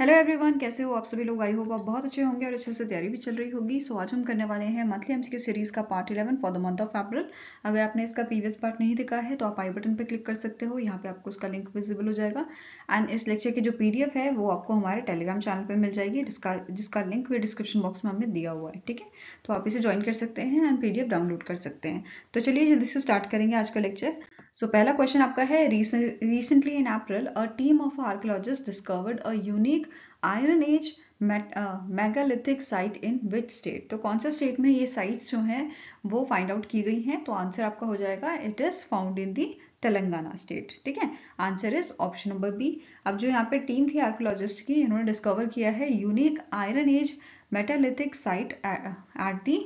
Hello everyone कैसे हो आप सभी लोग? आई होप आप बहुत अच्छे होंगे और अच्छे से तैयारी भी चल रही होगी। सो so, आज हम करने वाले हैं मंथली एमसीक्यू सीरीज़ का part 11 for the month of April अगर आपने इसका प्रीवियस पार्ट नहीं देखा है तो आप आई बटन पर क्लिक कर सकते हो। यहाँ पे आपको उसका लिंक विजिबल हो जाएगा। एंड इस लेक्चर की जो पीडीएफ है वो आपको हमारे टेलीग्राम चैनल पर मिल जाएगी। जिसका जिसका लिंक भी डिस्क्रिप्शन बॉक्स में हमें दिया हुआ है ठीक है? तो आप इसे ज्वाइन कर सकते हैं एंड पीडीएफ डाउनलोड कर सकते हैं। तो चलिए जल्दी से स्टार्ट करेंगे आज का लेक्चर सो so, पहला क्वेश्चन आपका है recently in April a team of archaeologist discovered a unique iron age megalithic site in which state तो कौन सा स्टेट में ये साइट्स जो हैं वो फाइंड आउट की गई हैं? तो आंसर आपका हो जाएगा it is found in the Telangana state ठीक है? Answer is option number B अब जो यहाँ पे टीम थी आर्कोलॉजिस्ट की इन्होंने डिस्कवर किया है unique iron age megalithic site at the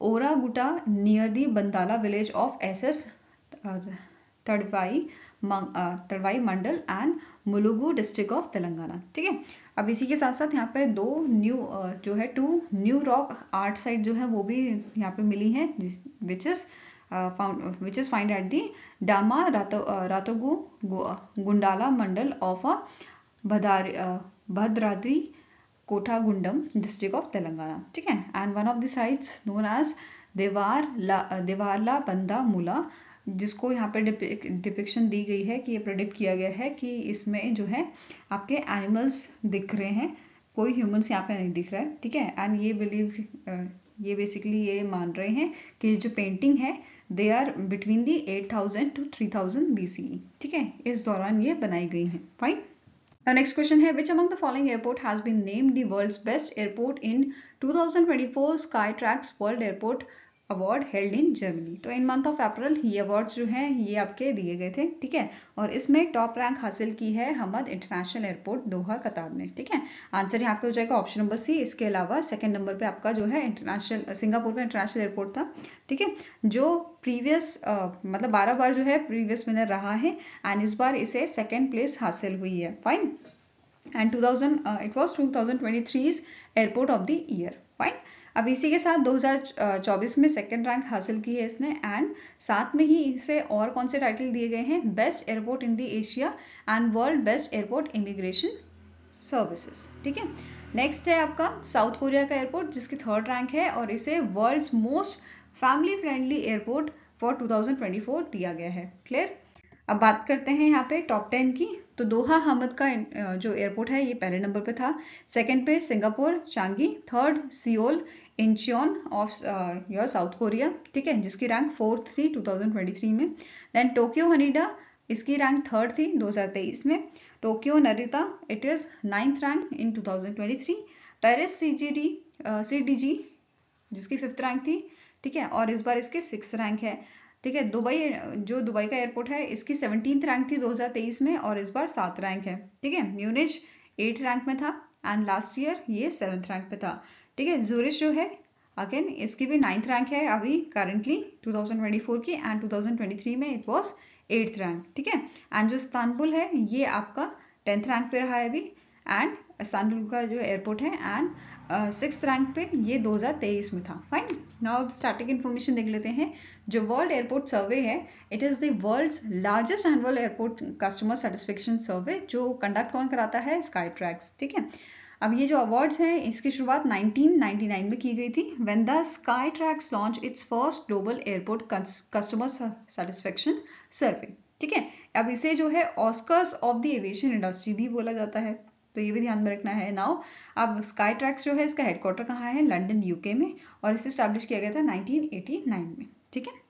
Oragutta near the Bandala village of S S Tadvai Tadvai mandal and Mulugu district of Telangana, ठीक है? अब इसी के साथ साथ यहाँ पे दो न्यू जो है two new rock art site जो है वो भी यहाँ पे मिली है which is found which is find at the Dama Rato Ratogu Gundala mandal of Bhadari Bhadradri Kothagudem district of Telangana, ठीक है? And one of the sites known as Devar Devarla Banda मूला जिसको यहाँ पे डिपिक्शन दी गई है कि ये predict किया गया है कि इसमें जो है आपके एनिमल्स दिख रहे हैं। कोई ह्यूमंस यहाँ पे नहीं दिख रहा है, ठीक है? एंड ये बिलीव ये बेसिकली ये मान रहे हैं कि जो पेंटिंग है they are between the 8000 to 3000 BCE ठीक है? इस दौरान ये बनाई गई हैं। फाइन next question है, which among the following airport has been named the world's best airport in 2024 Skytrax World Airport? Award held in Germany तो इन मंथ ऑफ़ अप्रैल ये अवार्ड्स जो हैं, ये आपके दिए गए थे, ठीक है? और इसमें टॉप रैंक हासिल की है हमद इंटरनेशनल एयरपोर्ट दोहा कतार ने, ठीक है? आंसर यहाँ पे हो जाएगा ऑप्शन नंबर सी इसके अलावा सेकंड नंबर पे आपका जो है इंटरनेशनल सिंगापुर का इंटरनेशनल एयरपोर्ट था, ठीक है? जो प्रीवियस मतलब बारह बार जो है प्रीवियस विनर रहा है एंड इस बार इसे सेकेंड प्लेस हासिल हुई है। Fine and two thousand it was two thousand twenty three airport of the year अब इसी के साथ 2024 में सेकेंड रैंक हासिल की है इसने एंड साथ में ही इसे और कौन से टाइटल दिए गए हैं? Best airport in the Asia and world best airport immigration services ठीक है? नेक्स्ट है आपका साउथ कोरिया का एयरपोर्ट जिसकी थर्ड रैंक है, और इसे world's most family friendly airport for 2024 दिया गया है। क्लियर अब बात करते हैं यहाँ पे टॉप टेन की। तो दोहा हमद का जो एयरपोर्ट है, ये पहले नंबर पे था। सेकंड पे Singapore, Changi. Third Seoul. Incheon of your South Korea ठीक है, जिसकी रैंक फोर्थ थी 2023 में। देन टोक्यो हनीडा इसकी रैंक थर्ड थी 2023 में। Tokyo Narita it is ninth rank in 2023 Paris C G D C D G जिसकी फिफ्थ रैंक थी, ठीक है, और इस बार इसके सिक्स रैंक है। ठीक है, दुबई, जो दुबई का एयरपोर्ट है, इसकी सेवनटीन रैंक थी 2023 में, और इस बार सात रैंक है। ठीक है म्यूनिच एट रैंक में था एंड लास्ट ईयर ये सेवन्थ रैंक पे था। ठीक है जूरिश जो है अगेन इसकी भी नाइन्थ रैंक है अभी करंटली 2024 की एंड 2023 में इट वॉज़ एट्थ रैंक ठीक है? एंड जो इस्तानबुल है, ये आपका टेंथ रैंक पे रहा है अभी एंड इस्तानबुल का जो एयरपोर्ट है एंड सिक्स रैंक पे ये 2023 में था। फाइन नाउ अब स्टार्टिंग इन्फॉर्मेशन देख लेते हैं। जो वर्ल्ड एयरपोर्ट सर्वे है it is the world's largest annual airport customer satisfaction survey जो कंडक्ट कौन कराता है? स्काई ट्रैक्स ठीक है? अब ये जो अवार्ड्स हैं, इसकी शुरुआत 1999 में की गई थी when the Skytrax launch its first global airport customer satisfaction survey ठीक है? अब इसे जो है Oscars of the aviation industry भी बोला जाता है। तो ये भी ध्यान में रखना है नाउ अब स्काई ट्रैक्स जो है, इसका हेडक्वार्टर कहाँ है? लंदन यूके में, और इसे स्टैब्लिश किया गया था 1989 में। ठीक है?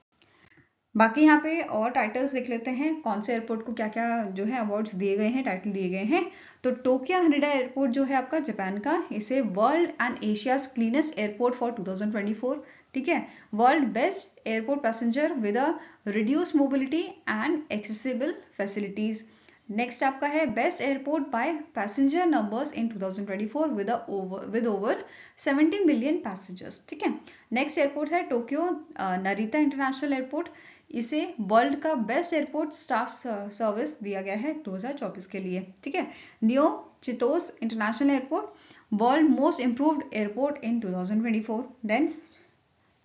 बाकी यहाँ पे और टाइटल्स देख लेते हैं, कौन से एयरपोर्ट को क्या क्या जो है अवार्ड्स दिए गए हैं टाइटल दिए गए हैं। तो टोक्यो हनीडा एयरपोर्ट जो है आपका जापान का, इसे world and Asia's cleanest airport for 2024 ठीक है? World best airport passenger with a reduce mobility and accessible facilities next आपका है best airport by passenger numbers in 2024 with over with over 17 million passengers ठीक है? Next airport है Tokyo Narita international airport इसे world का best airport staff service दिया गया है 2024 के लिए, ठीक है? New Chitose international airport, world most improved airport in 2024 then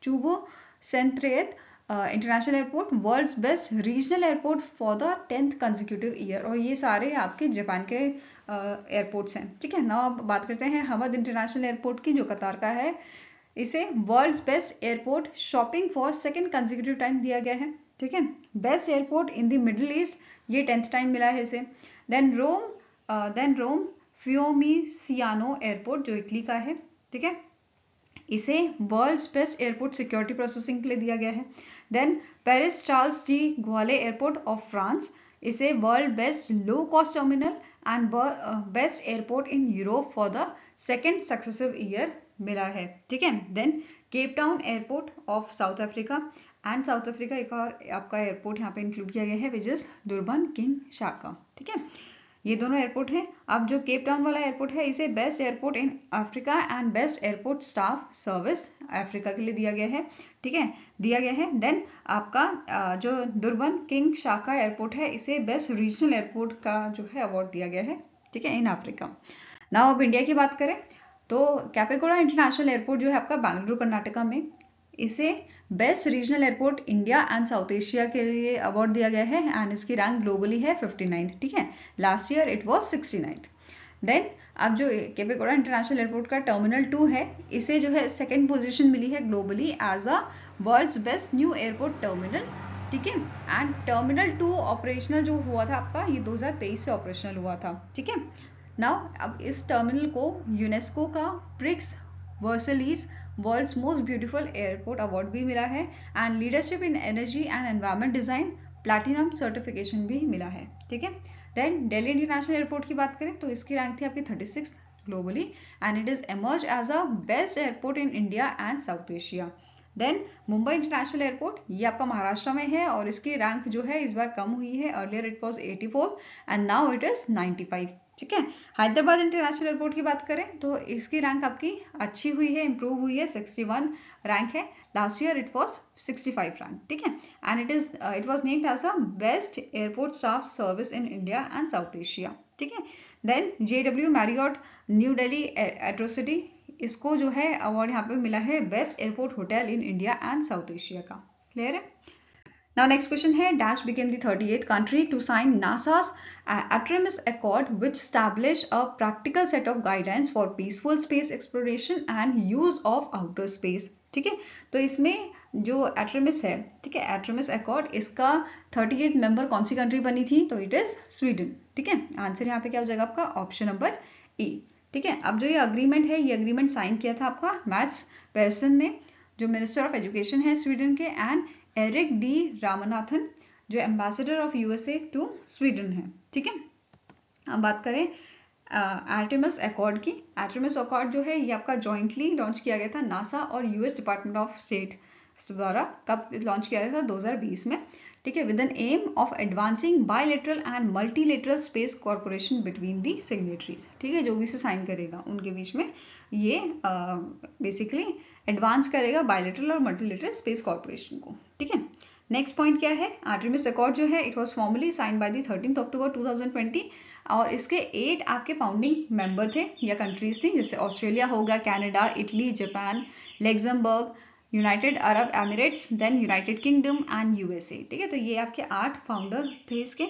Chubu Centrair international airport, world's best regional airport for the tenth consecutive year, और ये सारे आपके जापान के एयरपोर्ट्स हैं, ठीक है? ना अब बात करते हैं हमद इंटरनेशनल एयरपोर्ट की, जो कतार का है इसे world's best airport shopping for second consecutive time दिया गया है, ठीक है? Best airport in the Middle East ये टेंथ टाइम मिला है इसे। Then Rome then Rome Fiumicino airport जो इटली का है, ठीक है? इसे world's best airport security processing के लिए दिया गया है। Then Paris Charles de Gaulle airport of France इसे world best low cost terminal and best airport in Europe for the second successive year मिला है। ठीक है? Then Cape Town airport of South Africa and South Africa एक और आपका airport यहाँ पे इंक्लूड किया गया है which is Durban King Shaka ठीक है? ये दोनों एयरपोर्ट हैं। अब जो केप टाउन वाला एयरपोर्ट है, इसे best airport in Africa and best airport staff service Africa के लिए दिया गया है। ठीक है? दिया गया है। देन आपका जो दुर्बन किंग शाखा एयरपोर्ट है, इसे बेस्ट रीजनल एयरपोर्ट का जो है अवार्ड दिया गया है। ठीक है? इन अफ्रीका नाउ अब इंडिया की बात करें। तो कैपेगोड़ा इंटरनेशनल एयरपोर्ट जो है आपका बेंगलुरु कर्नाटका में, इसे best regional airport India and South Asia के लिए अवार्ड दिया गया है एंड इसकी रैंक ग्लोबली है फिफ्टी ठीक है? Last year it was sixty then अब जो केपेगोड़ा इंटरनेशनल एयरपोर्ट का टर्मिनल टू है, इसे जो है सेकेंड पोजिशन मिली है globally as a world best new airport terminal ठीक है? एंड टर्मिनल टू ऑपरेशनल जो हुआ था आपका, ये 2023 से ऑपरेशनल हुआ था, ठीक है? नाउ अब इस टर्मिनल को यूनेस्को का Prix Versailles world's most beautiful airport award भी मिला है and leadership in energy and environment design platinum certification भी मिला है, ठीक है? देन दिल्ली इंटरनेशनल एयरपोर्ट की बात करें तो इसकी रैंक थी आपकी thirty six globally and it is emerge as a best airport in India and South Asia then Mumbai international airport ये आपका महाराष्ट्र में है, और इसकी रैंक जो है इस बार कम हुई है earlier it was 84 and now it is 95 ठीक है? हैदराबाद इंटरनेशनल एयरपोर्ट की बात करें तो इसकी रैंक आपकी अच्छी हुई है इंप्रूव हुई है 61 रैंक है। Last year it was 65 rank ठीक है? And it is it was named as a best airport staff service in India and South Asia ठीक है? Then J W Marriott New Delhi Aerocity इसको जो है अवार्ड यहाँ पे मिला है best airport hotel in India and South Asia का। क्लियर है? Now next question here, Dash became the 38th country to sign NASA's uh, Artemis Accord which established a practical set of guidelines for peaceful space exploration and use of outer space. ठीक है तो इसमें जो एट्रमिस है ठीक है एट्रमिस accord इसका 38 member कौन सी कंट्री बनी थी तो इट इज़ स्वीडन ठीक है आंसर यहाँ पे क्या हो जाएगा आपका ऑप्शन नंबर ए ठीक है अब जो ये अग्रीमेंट है ये अग्रीमेंट साइन किया था आपका मैथ्स पर्सन ने जो मिनिस्टर ऑफ़ एजुकेशन है स्वीडन के एंड एरिक डी रामनाथन, जो ambassador of USA to Sweden है, ठीक है? अब बात करें आर्टेमस अकॉर्ड की। आर्टेमस अकॉर्ड जो है, ये आपका जॉइंटली लॉन्च किया गया था नासा और यूएस डिपार्टमेंट ऑफ़ स्टेट द्वारा। कब लॉन्च किया गया था? 2020 में। ठीक है with an aim of advancing bilateral and multilateral space corporation between the signatories ठीक है, जो भी से साइन करेगा, उनके बीच में ये बेसिकली एडवांस करेगा बायलेटरल और मल्टीलेटरल स्पेस कॉर्पोरेशन को। ठीक है नेक्स्ट पॉइंट क्या है? आर्टिमिस अकॉर्ड जो है it was formally sign by the thirteen October 2020 और इसके एट आपके फाउंडिंग मेंबर थे या कंट्रीज़ थी, जैसे ऑस्ट्रेलिया होगा Canada Italy Japan Luxembourg United Arab Emirates then United Kingdom and USA ठीक है? तो ये आपके आठ फाउंडर थे इसके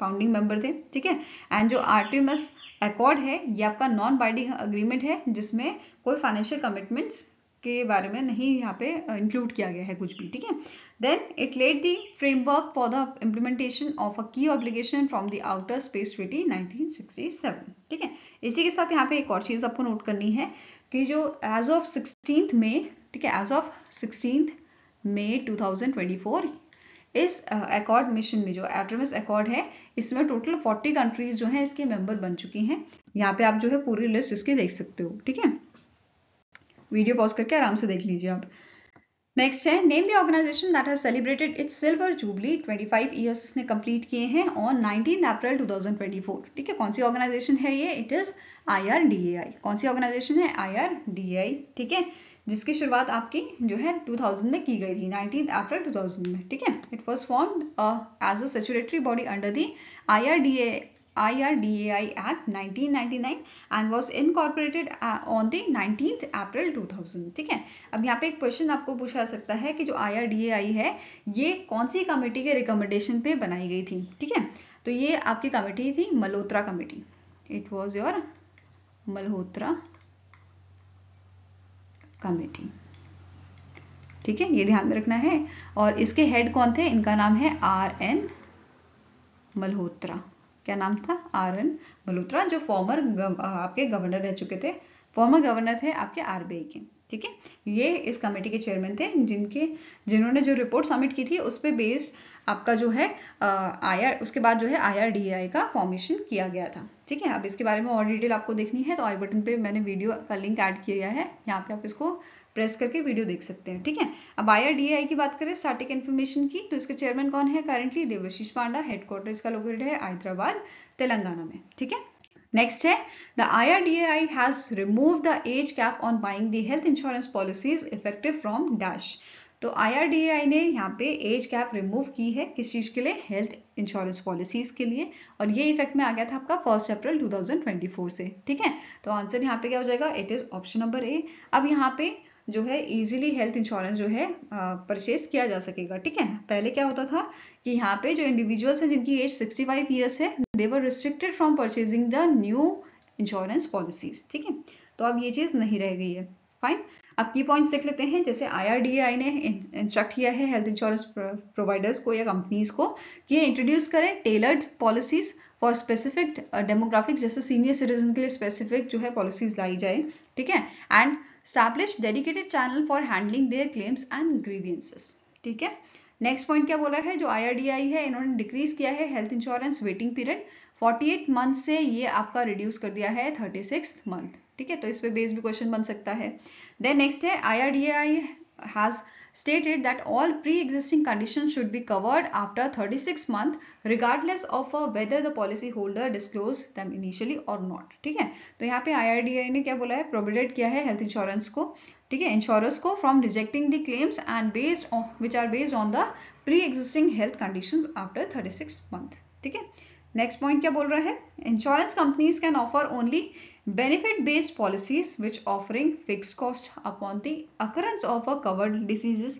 फाउंडिंग मेंबर थे, ठीक है? एंड जो आर्टिमस अकॉर्ड है, ये आपका नॉन बाइंडिंग अग्रीमेंट है, जिसमें कोई फाइनेंशियल कमिटमेंट्स के बारे में नहीं यहाँ पे इंक्लूड किया गया है कुछ भी, ठीक है? Then it let the framework for the implementation of a key obligation from the outer space treaty 1967 ठीक है? इसी के साथ यहाँ पे एक और चीज़ आपको नोट करनी है कि जो एज ऑफ़ सिक्सटीन में ठीक है एज ऑफ़ सिक्सटीन मई 2024 इस अकॉर्ड uh, मिशन में जो एट्रमिस अकॉर्ड है इसमें टोटल 40 कंट्रीज़ जो हैं इसके मेंबर बन चुकी हैं। यहाँ पे आप जो है पूरी लिस्ट इसकी देख सकते हो ठीक है? वीडियो पॉज करके आराम से देख लीजिए आप। नेक्स्ट है name the organisation that has celebrated its silver jubilee 25 years इसने कंप्लीट किए हैं ऑन 19 अप्रैल 2024 ठीक है कौन सी ऑर्गेनाइजेशन है ये? इट इज़ आईआरडीएआई कौन सी ऑर्गेनाइजेशन है? आईआरडीएआई ठीक है? जिसकी शुरुआत आपकी जो है 2000 में की गई थी 19 अप्रैल 2000 में ठीक है? It was formed as a statutory body under the I R the IRDA IRDAI Act 1999 and was incorporated uh, on the 19th April 2000 ठीक है? अब यहाँ पे एक क्वेश्चन आपको पूछा जा सकता है कि जो IRDAI है ये कौन सी कमेटी के रिकमेंडेशन पे बनाई गई थी ठीक है? तो ये आपकी कमेटी थी Malhotra committee it was your Malhotra committee ठीक है? ये ध्यान में रखना है। और इसके हेड कौन थे? इनका नाम है आर एन मल्होत्रा। क्या नाम था? आर एन मल्होत्रा जो फॉर्मर गव, आपके गवर्नर रह चुके थे। फॉर्मर गवर्नर थे आपके आरबीआई के। ठीक है? ये इस कमेटी के चेयरमैन थे जिनके जिन्होंने जो रिपोर्ट सबमिट की थी उस पर बेस्ड आपका जो है आई उसके बाद जो है आई आर डी आई का फॉर्मेशन किया गया था। ठीक है, अब इसके बारे में और डिटेल आपको देखनी है तो आई बटन पे मैंने वीडियो का लिंक ऐड किया है। यहाँ पे आप इसको प्रेस करके वीडियो देख सकते हैं। ठीक है, अब आईआरडीएआई की बात करें स्टार्टिंग इन्फॉर्मेशन की तो इसके चेयरमैन कौन है? करेंटली देवशीष पांडा हेडक्वार्टर इसका लोकेटेड है हैदराबाद तेलंगाना में। ठीक है नेक्स्ट है the IRDAI has remove the age cap on buying the health insurance policies effective from dash तो आई ने यहाँ पे एज कैप रिमूव की है किस चीज़ के लिए? हेल्थ इंश्योरेंस पॉलिसीज़ के लिए। और ये इफ़ेक्ट में आ गया था आपका फ़र्स्ट अप्रैल 2024 से। ठीक है? तो आंसर यहाँ पे क्या हो जाएगा? It is option number A अब यहाँ पे जो है इजीली हेल्थ इंश्योरेंस जो है परचेज किया जा सकेगा। ठीक है? पहले क्या होता था कि यहाँ पे जो इंडिविजुअल्स हैं जिनकी एज 65 ईयर्स है they were restricted from purchasing the new insurance policies ठीक है? तो अब ये चीज़ नहीं रह गई है। फाइन अब की पॉइंट्स देख लेते हैं, जैसे आई ने इंस्ट्रक्ट किया है हेल्थ इंश्योरेंस प्रोवाइडर्स को या कंपनीज़ को कि इंट्रोड्यूस करें tailored policies for specific demographics जैसे सीनियर सिटीजन के लिए स्पेसिफिक जो है पॉलिसीज़ लाई जाए, ठीक है? And establish dedicated channel for handling their claims and grievances ठीक है? नेक्स्ट पॉइंट क्या बोला है? जो आई है, इन्होंने डिक्रीज किया है health insurance waiting period 48 month से ये आपका रिड्यूस कर दिया है 36 मंथ ठीक है? तो इस पे बेस भी क्वेश्चन बन सकता है। देन नेक्स्ट है I has stated that all pre-existing conditions should be covered after 36 month regardless of uh, whether the policy holder disclose them initially or not ठीक है? तो यहाँ पे आई ने क्या बोला है? प्रोविडेट किया है हेल्थ इंश्योरेंस को ठीक है? इंश्योरेंस को from rejecting the claims and based which are based on the pre existing health conditions after 36 month ठीक है? नेक्स्ट पॉइंट क्या बोल रहा है insurance companies can offer only benefit based policies which offering fixed cost upon the occurrence of a covered diseases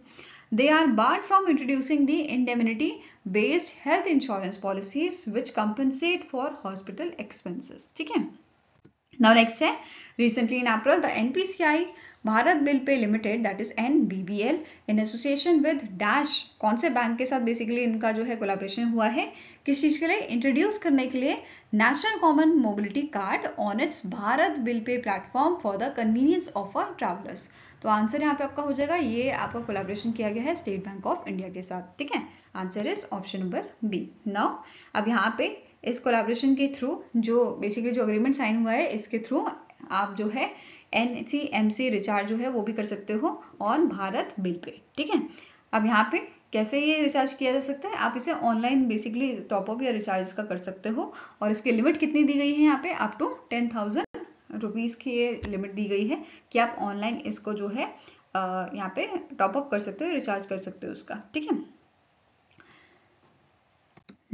they are barred from introducing the indemnity based health insurance policies which compensate for hospital expenses ठीक है Now next है, recently in april, the npci Bharat bill pay limited that is N B B L in association with dash कौन से bank के साथ basically इनका जो है कोलाब्रेशन हुआ है? किस चीज़ के लिए? इंट्रोड्यूस करने के लिए national common mobility card on its Bharat bill pay platform for the convenience of our travellers तो आंसर यहाँ पे आपका हो जाएगा, ये आपका कोलाब्रेशन किया गया है स्टेट बैंक ऑफ़ इंडिया के साथ, ठीक है? Answer is option number B now अब यहाँ पे इस कोलाब्रेशन के थ्रू जो बेसिकली जो अग्रीमेंट साइन हुआ है, इसके थ्रू आप जो है N C M C recharge जो है वो भी कर सकते हो ऑन भारत बिल पे ठीक है? अब यहाँ पे कैसे ये रिचार्ज किया जा सकता है? आप इसे ऑनलाइन बेसिकली टॉपअप या रिचार्ज का कर सकते हो और इसकी लिमिट कितनी दी गई है यहाँ पे? Up to ten thousand rupees की ये लिमिट दी गई है कि आप ऑनलाइन इसको जो है यहाँ पे टॉपअप कर सकते हो रिचार्ज कर सकते हो उसका, ठीक है?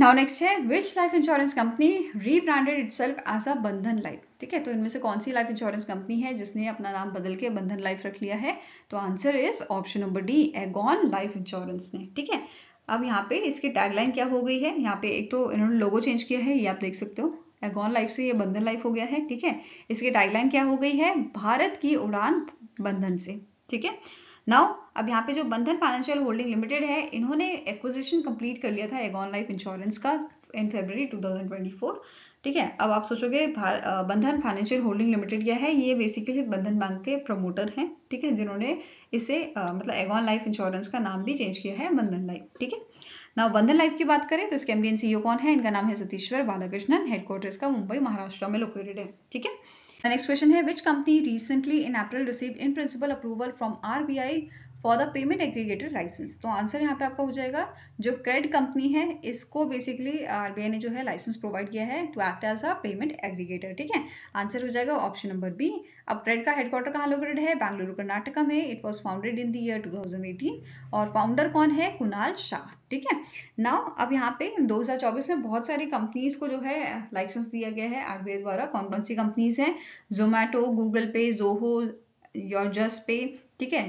नाउ नेक्स्ट है which life insurance company rebranded itself as a Bandhan life ठीक है तो इनमें से कौन सी लाइफ इंश्योरेंस कंपनी है जिसने अपना नाम बदल के बंधन लाइफ रख लिया है? तो answer is option number D Aegon life insurance ने। ठीक है, अब यहाँ पे इसकी टैगलाइन क्या हो गई है? यहाँ पे एक तो इन्होंने लोगो चेंज किया है, ये आप देख सकते हो। एगॉन लाइफ से ये बंधन लाइफ हो गया है, ठीक है। इसकी टैगलाइन क्या हो गई है? भारत की उड़ान बंधन से, ठीक है। नाउ अब यहाँ पे जो बंधन फाइनेंशियल होल्डिंग लिमिटेड है इन्होंने एक्विजिशन कंप्लीट कर लिया था एगॉन लाइफ इंश्योरेंस का इन फेबर 2024 ठीक है अब आप सोचोगे बंधन फाइनेंशियल होल्डिंग लिमिटेड क्या है? ये बेसिकली बंधन बैंक के प्रमोटर हैं ठीक है जिन्होंने इसे आ, मतलब एगॉन लाइफ इंश्योरेंस का नाम भी चेंज किया है बंधन लाइफ ठीक है? ना बंधन लाइफ की बात करें तो इसके एमडी सीईओ कौन है? इनका नाम है सतीश्वर बालाकृष्णन हेडक्वार्टर्स का मुंबई महाराष्ट्र में लोकेटेड है ठीक है? नेक्स्ट क्वेश्चन है which company recently in April received in principle approval from RBI for the payment aggregator licence तो आंसर यहाँ पे आपका हो जाएगा, जो क्रेड कंपनी है, इसको बेसिकली आरबीआई ने जो है लाइसेंस प्रोवाइड किया है to act as a payment aggregator ठीक है? आंसर हो जाएगा ऑप्शन नंबर बी अब क्रेड का हेडक्वार्टर कहाँ लोकेटेड है? बेंगलुरु कर्नाटका में. It was founded in the year 2018 और फाउंडर कौन है? कुणाल शाह, ठीक है? नाउ अब यहाँ पे 2024 में बहुत सारी कंपनीज़ को जो है लाइसेंस दिया गया है आरबीआई द्वारा। कौन कौन सी कंपनीज़ हैं? Zomato Google Pay Zoho your Juspay ठीक है?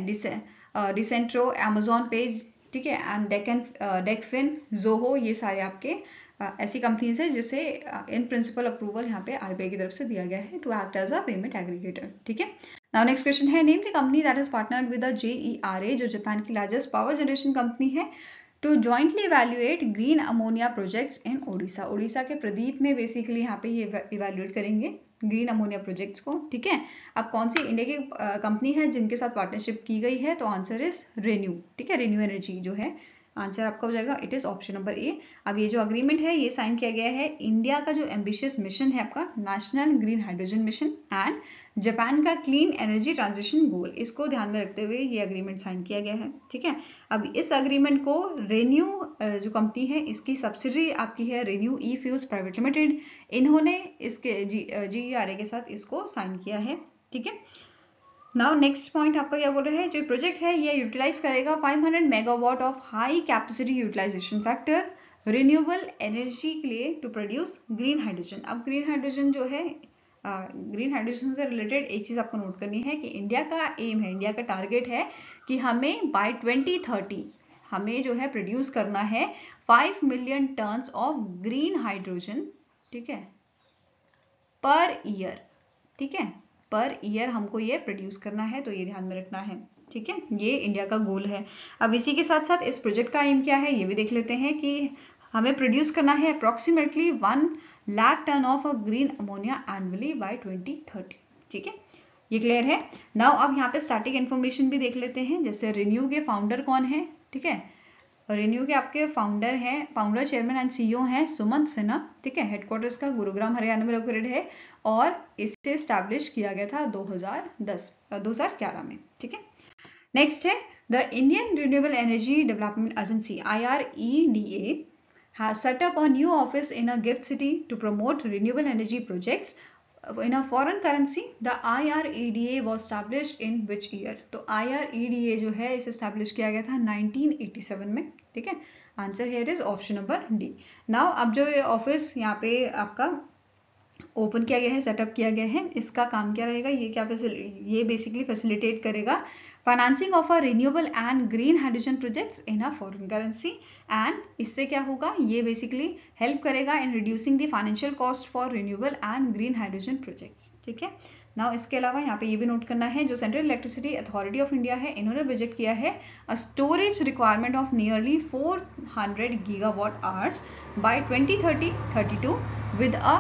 डिसेंट्रो अमेजोन पेज ठीक है एंड डेकन डेकफिन जोहो ये सारे आपके ऐसी कंपनीज़ है जिसे इन प्रिंसिपल अप्रूवल यहाँ पे आरबीआई की तरफ़ से दिया गया है to act as a payment aggregator ठीक है? नाउ नेक्स्ट क्वेश्चन है name the company that is partnered with the JERA जो जापान की लार्जेस्ट पावर जनरेशन कंपनी है to jointly evaluate green ammonia projects in Odisha Odisha के प्रदीप में basically यहाँ पे ये इवेल्युएट करेंगे। ग्रीन अमोनिया प्रोजेक्ट्स को, ठीक है? अब कौन सी इंडिया की कंपनी है जिनके साथ पार्टनरशिप की गई है? तो आंसर इज़ रेन्यू ठीक है? रेन्यू एनर्जी जो है आंसर आपका हो जाएगा it is option number A अब ये जो अग्रीमेंट है, ये साइन किया गया है इंडिया का जो एम्बिशियस मिशन है आपका national green hydrogen mission and Japan का क्लीन एनर्जी ट्रांजिशन गोल इसको ध्यान में रखते हुए ये अग्रीमेंट साइन किया गया है, ठीक है? अब इस अग्रीमेंट को रेन्यू जो कंपनी है, इसकी सब्सिडरी आपकी है ReNew E fuels private limited इन्होंने इसके जी जी के साथ इसको साइन किया है, ठीक है? नाउ नेक्स्ट पॉइंट आपका क्या बोल रहा है? जो प्रोजेक्ट है, ये यूटिलाइज करेगा 500 megawatt of high capacity utilisation factor renewable energy के लिए टू प्रोड्यूस ग्रीन हाइड्रोजन अब ग्रीन हाइड्रोजन जो है ग्रीन हाइड्रोजन से रिलेटेड एक चीज़ आपको नोट करनी है कि इंडिया का एम है इंडिया का टारगेट है कि हमें बाय 2030 हमें जो है प्रोड्यूस करना है 5 million tonnes of green hydrogen ठीक है पर ईयर ठीक है? पर ईयर हमको ये प्रोड्यूस करना है तो ये ध्यान में रखना है, ठीक है? ये इंडिया का गोल है। अब इसी के साथ साथ इस प्रोजेक्ट का एम क्या है, ये भी देख लेते हैं कि हमें प्रोड्यूस करना है approximately one lakh tonne of a green ammonia annually by 2030 ठीक है? ये क्लियर है? नाउ अब यहाँ पे स्टैटिक इन्फॉर्मेशन भी देख लेते हैं, जैसे रिन्यू के फाउंडर कौन है, ठीक है? रेन्यू के आपके फाउंडर हैं फाउंडर चेयरमैन एंड सीईओ हैं सुमंत सिन्हा, ठीक है? हेडक्वार्टर्स का गुरुग्राम, हरियाणा में लोकेटेड है और इसे स्टैब्लिश किया गया था 2010 2011 में, ठीक है? नेक्स्ट है the Indian renewable energy development agency I R E D A up a new office in a gift city to promote renewable energy projects in a foreign currency, the IREDA was established in which year? तो IREDA जो है, इसे establish किया गया था 1987 में, ठीक है? Answer here is option number D now अब जो ये ऑफ़िस यहाँ पे आपका ओपन किया गया है सेटअप किया गया है, इसका काम क्या रहेगा? ये क्या ये बेसिकली फैसिलिटेट करेगा financing of a renewable and green hydrogen projects in a foreign currency and इससे क्या होगा? ये बेसिकली हेल्प करेगा in reducing the financial cost for renewable and green hydrogen projects ठीक है? नाउ इसके अलावा यहाँ पे ये भी नोट करना है, जो central electricity authority of India है, इन्होंने प्रोजेक्ट किया है a storage requirement of nearly 400 gigawatt hours by 2030 32 with a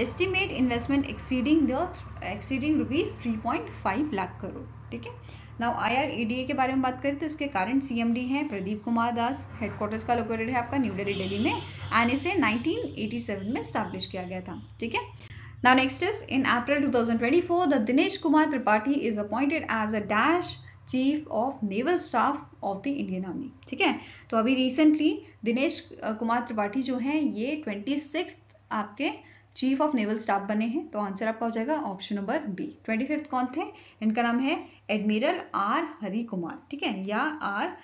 estimate investment exceeding the exceeding rupees 3.5 lakh crore ठीक है? नाउ आईआरईडीए के बारे में बात करें तो इसके करंट सीएमडी हैं प्रदीप कुमार दास हेडक्वार्टर्स का लोकेटेड है आपका न्यू दिल्ली दिल्ली में एंड इसे 1987 में स्टैब्लिश किया गया था, ठीक है? Now next is, in April 2024 the Dinesh Kumar Tripathi is appointed as a dash chief of naval staff of the Indian army ठीक है? तो अभी रिसेंटली दिनेश कुमार त्रिपाठी जो हैं, ये ट्वेंटी आपके चीफ ऑफ़ नेवल स्टाफ बने हैं तो आंसर आपका हो जाएगा option number B twenty fifth कौन थे? इनका नाम है एडमिरल आर हरि कुमार ठीक है? या आर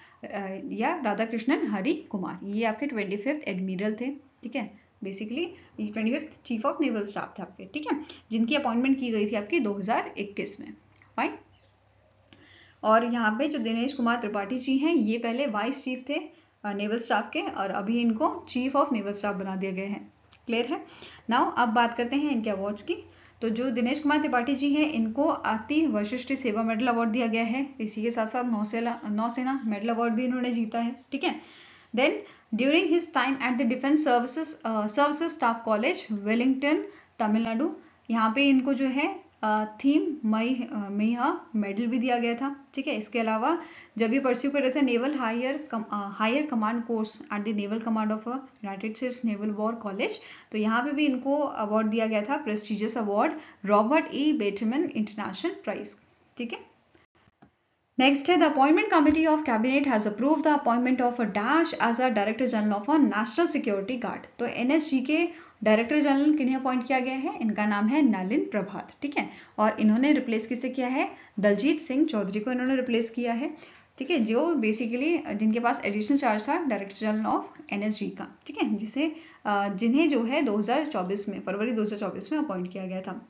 या राधा कृष्णन हरि कुमार ये आपके ट्वेंटी फिफ्थ एडमिरल थे, ठीक है? Basically twenty fifth chief of naval staff थे आपके, ठीक है? जिनकी अपॉइंटमेंट की गई थी आपकी 2021 में। फाइन और यहाँ पे जो दिनेश कुमार त्रिपाठी जी हैं, ये पहले वाइस चीफ थे नेवल स्टाफ के, और अभी इनको चीफ ऑफ़ नेवल स्टाफ बना दिया गया हैं। क्लियर है। नाउ अब बात करते हैं इनके अवार्ड्स की। तो जो दिनेश कुमार त्रिपाठी जी हैं, इनको अति वशिष्ठ सेवा मेडल अवार्ड दिया गया है। इसी के साथ साथ नौसेना नौसेना मेडल अवार्ड भी इन्होंने जीता है, ठीक है? Then during his time at the defence services services staff college Wellington Tamil Nadu यहाँ पे इनको जो है थीम मई मैया मेडल भी दिया गया था, ठीक है? इसके अलावा जब ये परस्यू कर रहे थे naval higher higher command course at the naval command of United States naval war college तो यहाँ पे भी इनको अवार्ड दिया गया था, prestigious award, Robert E. Bateman international prize, ठीक है? नेक्स्ट है the appointment committee of cabinet has approve the appointment of a dash as a director general of a national security guard तो एनएसजी के director general किन्हें appoint किया गया है? इनका नाम है नलिन प्रभात, ठीक है? और इन्होंने रिप्लेस किसे किया है? दलजीत सिंह चौधरी को इन्होंने रिप्लेस किया है, ठीक है? जो बेसिकली जिनके पास एडिशनल चार्ज था डायरेक्टर जनरल ऑफ़ एनएसजी का, ठीक है? जिसे जिन्हें जो है 2024 में, फरवरी 2024 में अपॉइंट किया गया था।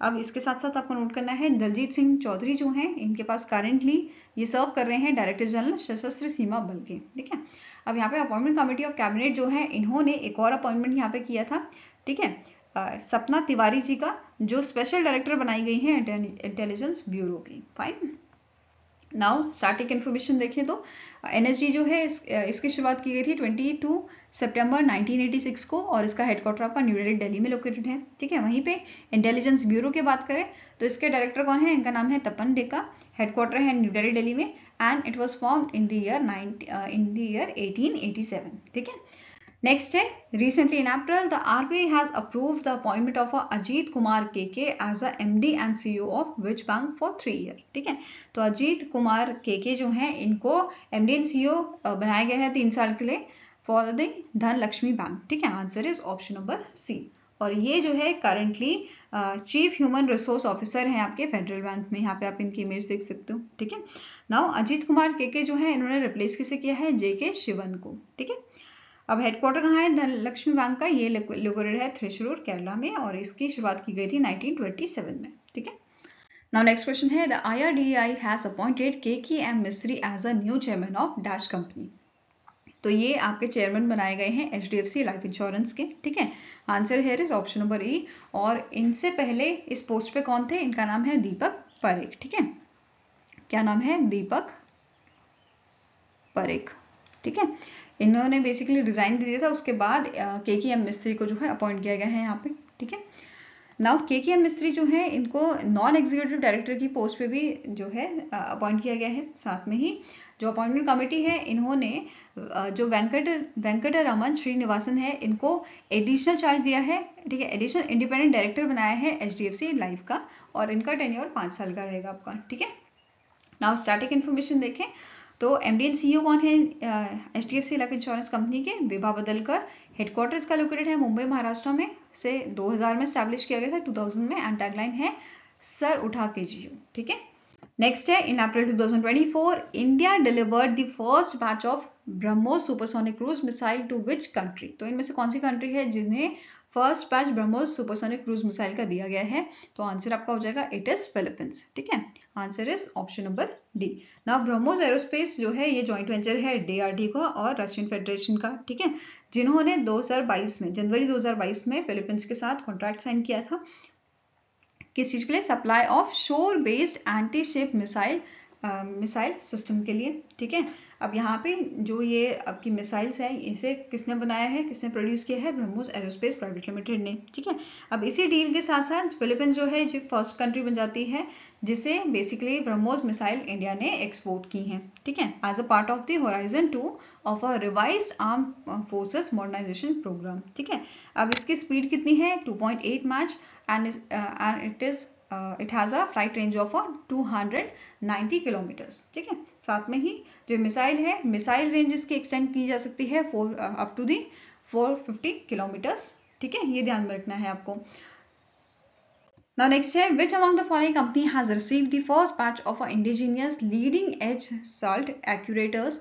अब इसके साथ साथ आपको नोट करना है, दलजीत सिंह चौधरी जो हैं, इनके पास करेंटली ये सर्व कर रहे हैं डायरेक्टर जनरल सशस्त्र सीमा बल के। ठीक है? अब यहाँ पे अपॉइंटमेंट कमेटी ऑफ़ कैबिनेट जो है, इन्होंने एक और अपॉइंटमेंट यहाँ पे किया था। ठीक है? सपना तिवारी जी का, जो स्पेशल डायरेक्टर बनाई गई है इंटेलिजेंस ब्यूरो की। फाइन नाउ स्टार्टिंग इन्फॉर्मेशन देखें तो एनएसजी जो है इस, इसकी शुरुआत की गई थी 22 सितंबर 1986 को और इसका हेडक्वार्टर आपका न्यू दिल्ली दिल्ली में लोकेटेड है। ठीक है वहीं पे इंटेलिजेंस ब्यूरो की बात करें तो इसके डायरेक्टर कौन है? इनका नाम है तपन डेका। हेडक्वार्टर है न्यू दिल्ली दिल्ली में and it was form in the year in the year 1887 ठीक है Next है, recently in April, the RBI has approved the appointment of Ajit Kumar KK as a MD and CEO of which bank for three year ठीक है? तो अजीत कुमार केके जो हैं, इनको MD and CEO बनाया गया है तीन साल के लिए फॉर द धन लक्ष्मी बैंक ठीक है? Answer is option number C और ये जो है currently chief human resource officer हैं आपके फेडरल बैंक में। यहाँ पे आप इनकी इमेज देख सकते हो। ठीक है? नाउ अजीत कुमार केके जो है, इन्होंने रिप्लेस किसे किया है? जे के शिवन को। ठीक है? अब हेडक्वार्टर कहाँ है? धनलक्ष्मी बैंक का ये लोकेटेड है थ्रिशरूर केरला में और इसकी शुरुआत की गई थी 1927 में, ठीक है? नाउ नेक्स्ट क्वेश्चन है the IRDAI has appointed Keki M Mistry as a new chairman of dash company तो ये आपके चेयरमैन बनाए गए हैं H D F C life insurance के, ठीक है? Answer here is option number E और इनसे पहले इस पोस्ट पे कौन थे? इनका नाम है दीपक परेख ठीक है? क्या नाम है? दीपक परेख ठीक है? इन्होंने बेसिकली रिजाइन दे दिया था, उसके बाद के के एम मिस्त्री को जो है अपॉइंट किया गया है यहाँ पे, ठीक है? नाउ के के एम मिस्त्री जो है, इनको नॉन एग्जीक्यूटिव डायरेक्टर की पोस्ट पे भी जो है अपॉइंट किया गया है, साथ में ही। जो अपॉइंटमेंट कमेटी है, इन्होंने जो वेंकट वेंकट रमन श्रीनिवासन है, इनको एडिशनल चार्ज दिया है, ठीक है? एडिशनल इंडिपेंडेंट डायरेक्टर बनाया है H D F C life का, और इनका टेन्योर पाँच साल का रहेगा आपका, ठीक है? नाउ स्टैटिक इन्फॉर्मेशन देखें। तो एम डी सीईओ कौन है? H D F C life insurance company के विभा बदलकर हेडक्वार्टर इसका लोकेटेड है मुंबई, महाराष्ट्र में। से 2000 में स्टैब्लिश किया गया था 2000 में। एंड टैगलाइन है, सर, उठा के जियो। ठीक है? नेक्स्ट है in April 2024 India delivered the first batch of BrahMos supersonic cruise missile to which country तो इनमें से कौन सी कंट्री है जिन्हें first batch BrahMos supersonic cruise missile का दिया गया है तो आंसर आपका हो जाएगा इट इज़ फिलीपींस ठीक है? Answer is option number D ना ब्रह्मोस एरोस्पेस जो है, ये जॉइंट वेंचर है डीआरडी का और रशियन फेडरेशन का, ठीक है? जिन्होंने 2022 में, जनवरी 2022 में फिलीपींस के साथ कॉन्ट्रैक्ट साइन किया था। किस चीज़ के लिए? Supply of shore based anti ship missile missile system के लिए, ठीक है? अब यहाँ पे जो ये आपकी मिसाइल्स है, इसे किसने बनाया है, किसने प्रोड्यूस किया है ब्रह्मोस एरोस्पेस प्राइवेट लिमिटेड ने, ठीक है? अब इसी डील के साथ साथ फिलीपींस जो है, जो फ़र्स्ट कंट्री बन जाती है, जिसे बेसिकली ब्रह्मोस मिसाइल इंडिया ने एक्सपोर्ट की हैं, ठीक है? As a part of the horizon two of a revise arm forces modernisation programme ठीक है? अब इसकी स्पीड कितनी है? 2.8 Mach and it is it has a flight range of 290 kilometres ठीक है साथ में ही जो मिसाइल है मिसाइल रेंज इसकी एक्सटेंड की जा सकती है for up to the 450 kilometres ठीक है ये ध्यान में रखना है आपको Now next है which among the following company has received the first batch of indigenous leading edge salt accurators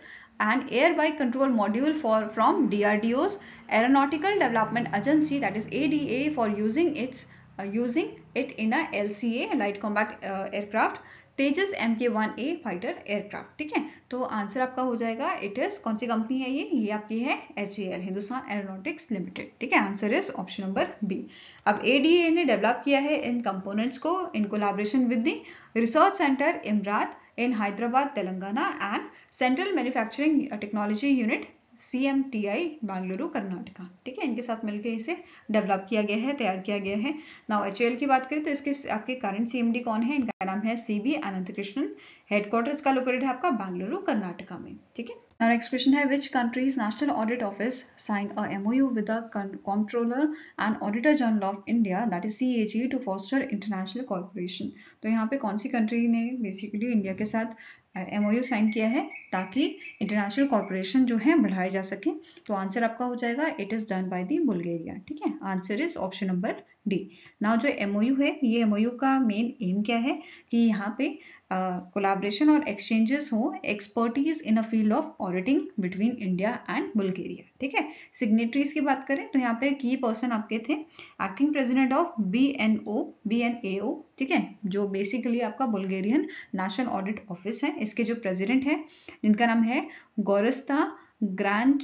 and air bike control module for from DRDO's Aeronautical Development Agency that is ADA for using its uh, using it in a LCA light combat uh, aircraft Tejas M K one A fighter aircraft ठीक है? तो answer आपका हो जाएगा it is कौन सी company है ये? ये आपकी है H A L Hindustan aeronautics limited ठीक है? Answer is option number B अब ए डी ए ने डेवलप किया है इन कंपोनेंट्स को in collaboration with the research centre Imarat in Hyderabad Telangana and central manufacturing technology unit C M T I Bengaluru Karnataka ठीक है? इनके साथ मिलकर इसे डेवलप किया गया है, तैयार किया गया है। नाउ एच की बात करें तो इसके आपके करंट सी कौन है? इनका नाम है C B Ananth Krishnan headquarter इसका लोकेटेड है आपका बेंगलुरु कर्नाटका में। ठीक है? Now next question है which country's national audit office signed a MOU with the comptroller and auditor general of India that is CAG to foster international cooperation तो यहाँ पे कौन सी कंट्री ने बेसिकली इंडिया के साथ एमओयू साइन किया है ताकि इंटरनेशनल कॉर्पोरेशन जो है बढ़ाए जा सके तो आंसर आपका हो जाएगा it is done by the Bulgaria ठीक है answer is option number D now जो एमओयू है ये एमओयू का मेन एम क्या है कि यहाँ पे कोलाब्रेशन और एक्सचेंजेस हो expertise in a field of auditing between India and Bulgaria ठीक है? सिग्नेटरीज की बात करें तो यहाँ पे की पर्सन आपके थे acting president of B N O B N A O ठीक है? जो बेसिकली आपका बुल्गेरियन नेशनल ऑडिट ऑफ़िस है, इसके जो प्रेसिडेंट है, जिनका नाम है गौरस्ता ग्रैंड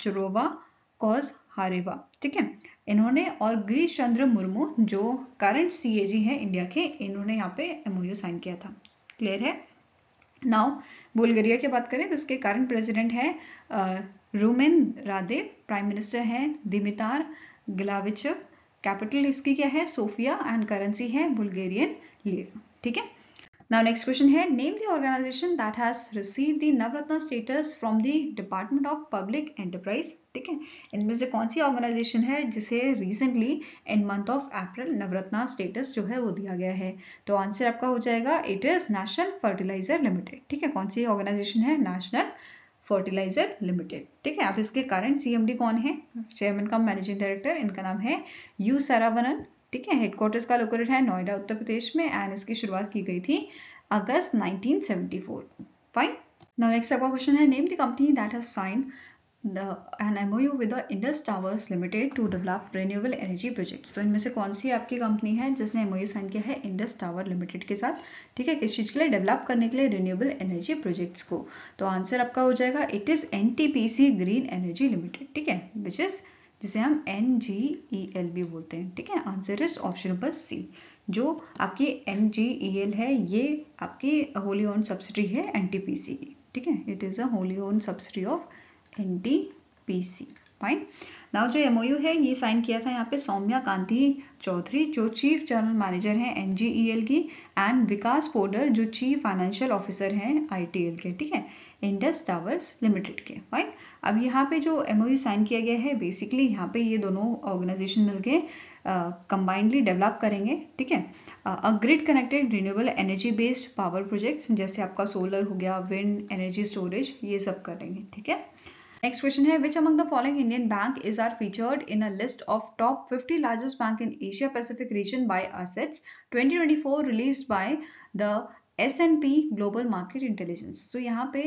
चरोवा कॉज हारेवा ठीक है? इन्होंने और गिरीश चंद्र मुर्मू जो करंट सीएजी है इंडिया के, इन्होंने यहाँ पे एमओयू साइन किया था। क्लियर है? नाउ बुल्गारिया की बात करें तो उसके करंट प्रेसिडेंट है रूमेन राधे प्राइम मिनिस्टर है दिमितार गिलाविचव कैपिटल इसकी क्या है? सोफिया एंड करेंसी है बुल्गेरियन लीव ठीक है? Now next question here, name the organization that has received the Navratna status from the Department of Public Enterprise. ठीक है? इनमें से कौन सी ऑर्गेनाइजेशन है जिसे recently in month of April Navratna status जो है वो दिया गया है? तो आंसर आपका हो जाएगा it is national fertiliser limited ठीक है? कौन सी ऑर्गेनाइजेशन है? नेशनल फर्टिलाइज़र लिमिटेड ठीक है? आप इसके करंट सीएमडी कौन है? चेयरमैन कम मैनेजिंग डायरेक्टर इनका नाम है यू सरावनन ठीक है हेडक्वार्टर्स का लोकेटेड है नोएडा, उत्तर प्रदेश में एंड इसकी शुरुआत की गई थी अगस्त 1974 फाइन नाउ नेक्स्ट क्वेश्चन है name the company that has sign तो इनमें से कौन सी आपकी कंपनी है जिसने MOU साइन किया है इंडस टावर लिमिटेड के साथ? ठीक है, किस चीज़ के लिए? डेवलप करने के लिए रिन्यूएबल एनर्जी प्रोजेक्ट्स को. तो आंसर आपका हो जाएगा it is N green energy limited ठीक है विच इज़ जिसे हम एन जी ई एल भी बोलते हैं, ठीक है? Answer is option number C जो आपकी एन जी ई एल है, ये आपकी होली ओन सब्सिडी है एन टी पी सी की, ठीक है? It is a wholly owned subsidiary of N T P C fine now जो एमओयू है ये साइन किया था यहाँ पे सौम्या कांति चौधरी जो चीफ जनरल मैनेजर हैं एनजीईएल की एंड विकास पोडर जो चीफ फाइनेंशियल ऑफिसर हैं आईटीएल के ठीक है? इंडस टावर्स लिमिटेड के राइट अब यहाँ पे जो एमओयू साइन किया गया है बेसिकली यहाँ पे ये दोनों ऑर्गेनाइजेशन मिलके कंबाइंडली uh, डेवलप करेंगे ठीक है? A grid connected renewable energy based power projects जैसे आपका सोलर हो गया विंड एनर्जी स्टोरेज ये सब करेंगे ठीक है? next question here which among the following indian bank is are featured in a list of top 50 largest bank in asia pacific region by assets? 2024 released by the S and P global market intelligence तो यहाँ पे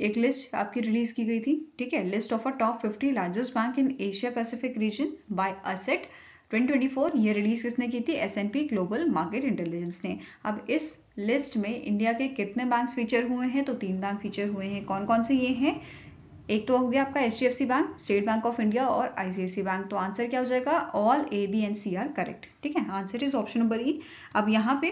एक list आपकी release की गई थी, ठीक है? List of a top 50 largest bank in Asia Pacific region by asset 2024 ये रिलीज़ किसने की थी? S and P global market intelligence ने। अब इस लिस्ट में इंडिया के कितने बैंक फीचर हुए हैं? तो तीन बैंक फीचर हुए हैं। कौन कौन से ये हैं? एक तो हो गया आपका HDFC bank state bank of India और आईसीआईसी बैंक तो आंसर क्या हो जाएगा? All A B and C are correct ठीक है? Answer is option number E अब यहाँ पे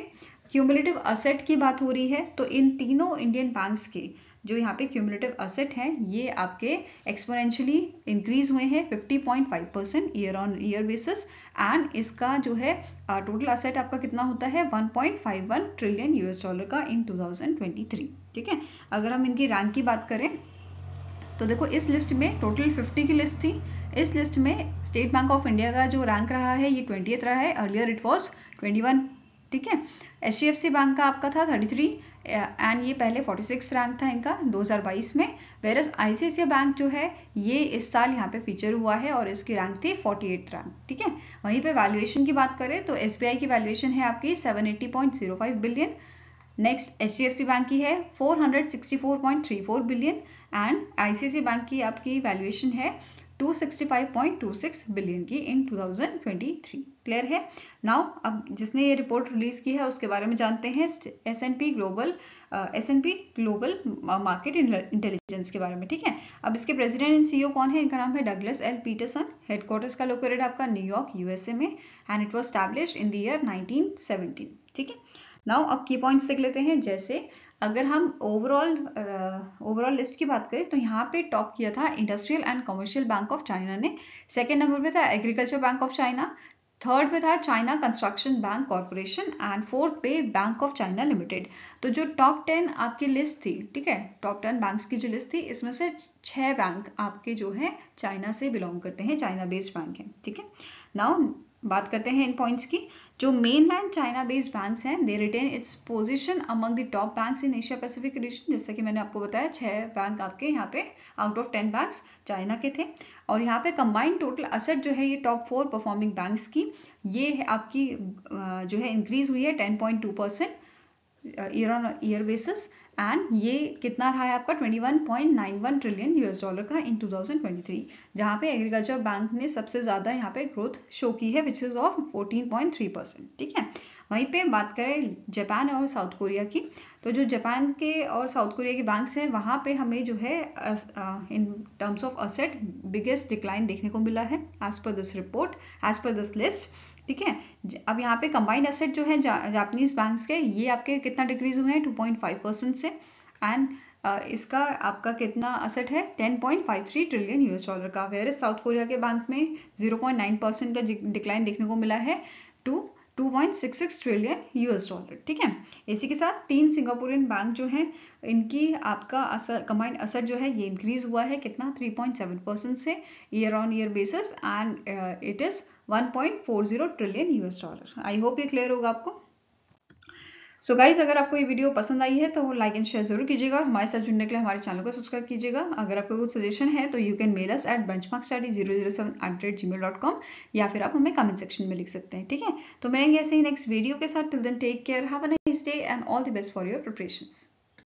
क्यूमुलेटिव असेट की बात हो रही है तो इन तीनों इंडियन बैंक्स के जो यहाँ पे क्यूमुलेटिव असेट हैं, ये आपके एक्सपोनेंशियली इंक्रीज हुए हैं 50.5 percent year on year basis and इसका जो है टोटल असेट आपका कितना होता है? 1.51 ट्रिलियन यूएस डॉलर का इन 2023 ठीक है? अगर हम इनकी रैंक की बात करें तो देखो, इस लिस्ट में टोटल 50 की लिस्ट थी। इस लिस्ट में स्टेट बैंक ऑफ़ इंडिया का जो रैंक रहा है, ये ट्वेंटी रहा है। अर्लियर इट वॉज़ ट्वेंटी ठीक है? एच बैंक का आपका था 33 एंड ये पहले 46 रैंक था इनका 2022 में। वेरस आईसीआईसीआई बैंक जो है, ये इस साल यहाँ पे फीचर हुआ है और इसकी रैंक थी 48 रैंक ठीक है? वहीं पे वैल्यूएशन की बात करें तो SBI की वैल्यूएशन है आपकी 780.05 बिलियन नेक्स्ट HDFC बैंक की है 464.34 बिलियन एंड आईसीआईसी बैंक की आपकी वैल्यूएशन है 265.26 बिलियन की इन 2023 क्लियर है? नाउ अब जिसने ये रिपोर्ट रिलीज़ की है, उसके बारे में जानते हैं S and P global S and P global market intelligence के बारे में, ठीक है? अब इसके प्रेसिडेंट एंड सीईओ कौन है? इनका नाम है डगलस एल पीटरसन हेडक्वार्टर्स का लोकेटेड आपका न्यूयॉर्क यूएसए में and it was establish in the year 1917 ठीक है? नाउ अब की पॉइंट्स देख लेते हैं, जैसे अगर हम ओवरऑल ओवरऑल लिस्ट की बात करें तो यहाँ पे टॉप किया था industrial and commercial bank of China ने। सेकेंड नंबर पे था agriculture bank of China third पे था China construction bank corporation and fourth पे बैंक ऑफ़ चाइना लिमिटेड तो जो टॉप टेन आपकी लिस्ट थी, ठीक है टॉप टेन बैंक्स की जो लिस्ट थी, इसमें से छह बैंक आपके जो है चाइना से बिलोंग करते हैं चाइना बेस्ड बैंक है, ठीक है। नाउ बात करते हैं इन पॉइंट्स की। जो main land China based banks हैं they retain its position among the top banks in Asia Pacific region जैसे कि मैंने आपको बताया, छह बैंक आपके यहाँ पे out of ten banks China के थे। और यहाँ पे कंबाइंड टोटल असेट जो है, ये टॉप फोर परफॉर्मिंग बैंक्स की, ये है आपकी जो है इंक्रीज हुई है ten point two percent year on year basis and ये कितना रहा है आपका? 21.91 ट्रिलियन यूएस डॉलर का इन 2023 जहाँ पे एग्रीकल्चर बैंक ने सबसे ज़्यादा यहाँ पे ग्रोथ शो की है विच इज़ ऑफ़ 14.3 परसेंट ठीक है? वहीं पे बात करें जापान और साउथ कोरिया की तो जो जापान के और साउथ कोरिया के बैंक्स हैं वहाँ पे हमें जो है in terms of asset biggest decline देखने को मिला है as per this report as per this list ठीक है? अब यहाँ पे कंबाइंड एसेट जो है जा, जापानीज बैंक्स के ये आपके कितना डिक्रीज हुए हैं? 2.5 परसेंट से एंड इसका आपका कितना असेट है? 10.53 ट्रिलियन यूएस डॉलर का। वेयर साउथ कोरिया के बैंक में 0.9 परसेंट का डिक्लाइन देखने को मिला है टू 2.66 ट्रिलियन यूएस डॉलर ठीक है? इसी के साथ तीन सिंगापुरियन बैंक जो है, इनकी आपका असर कमांड असर जो है, ये इंक्रीज हुआ है कितना? 3.7 परसेंट से year on year basis and it is 1.40 trillion US dollar I hope ये क्लियर होगा आपको। सो so गाइज़ अगर आपको ये वीडियो पसंद आई है तो लाइक एंड शेयर ज़रूर कीजिएगा। और हमारे साथ जुड़ने के लिए हमारे चैनल को सब्सक्राइब कीजिएगा। अगर आपको कुछ सजेशन है तो you can mail us at bench mark study zero zero seven at rate G mail dot com या फिर आप हमें कमेंट सेक्शन में लिख सकते हैं, ठीक है? तो मिलेंगे ऐसे ही नेक्स्ट वीडियो के साथ। Till then take care have a nice day and all the best for your preparations